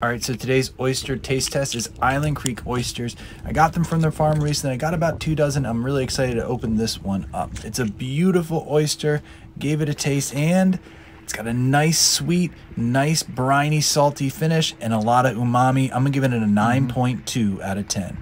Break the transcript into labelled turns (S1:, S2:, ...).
S1: All right, so today's oyster taste test is Island Creek oysters. I got them from their farm recently. I got about two dozen. I'm really excited to open this one up. It's a beautiful oyster. Gave it a taste and it's got a nice sweet, nice briny, salty finish and a lot of umami. I'm gonna give it a mm-hmm. 9.2 out of 10.